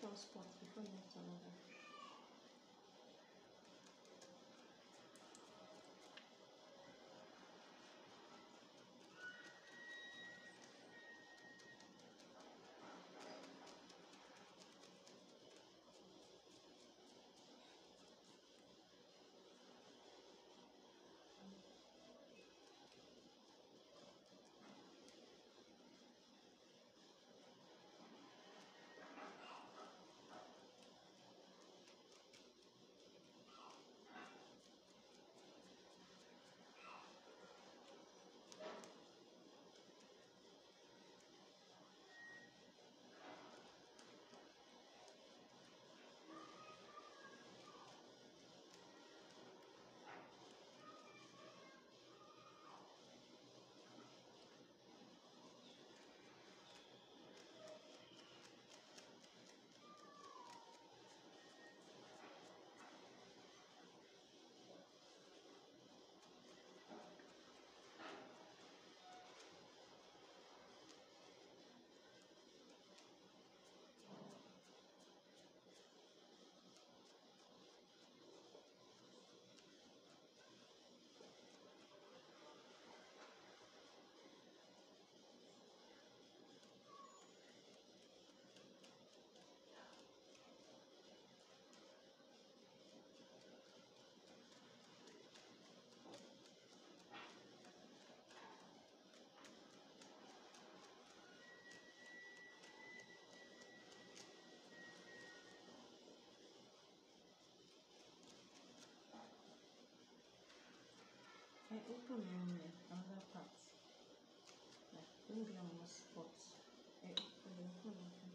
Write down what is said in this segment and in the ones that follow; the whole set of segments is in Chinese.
说是广西桂林怎么的。upuliamy na zapacz. Tak, upuliamy na é, é o na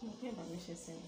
你电把那些塞音。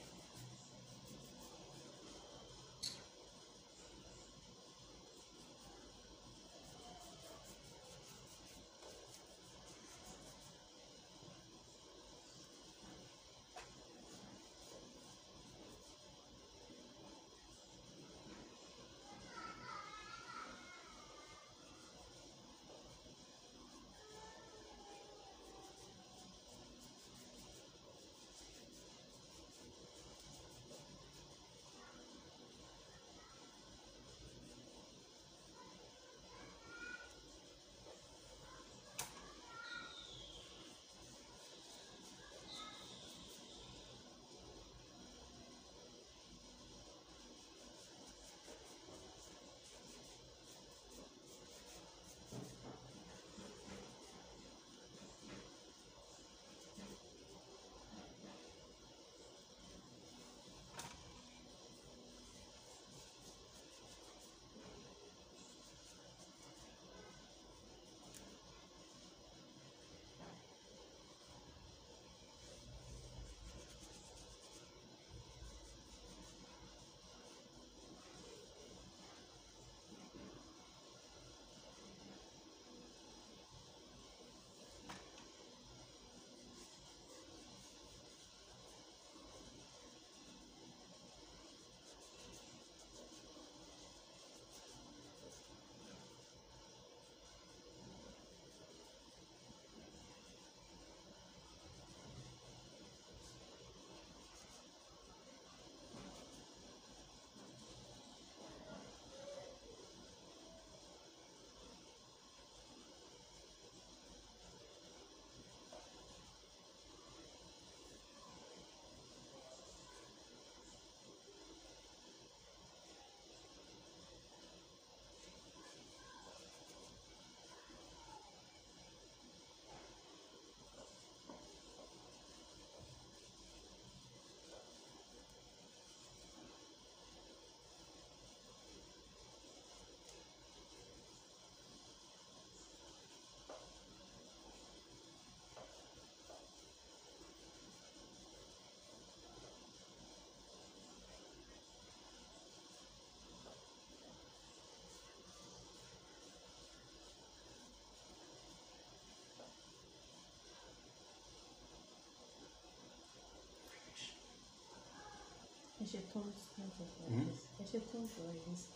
些中中学的意思，那些中学的意思，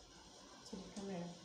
就你看那。